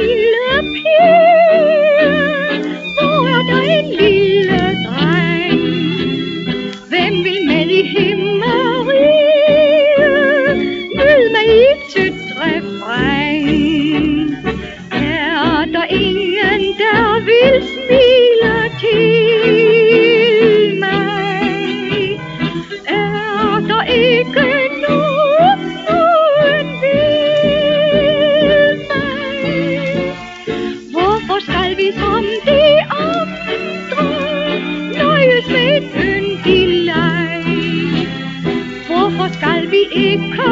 lille pige, hvor er der en lille dreng? Hvem vil med i himmerige, nyde mig i tødt refræng? Er der ingen, der vil smile til mig? Er der ikke skal vi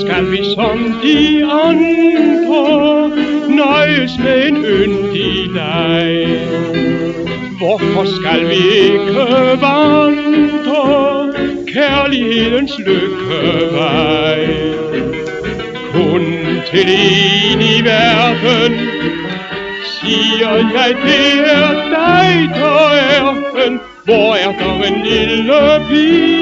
skal vi som de andre nøjes med en yndig leg? Hvorfor skal vi ikke vandre kærlighedens lykkevej? Kun til en i verden siger jeg, det er dig, der er den. Hvor er der en lille pige?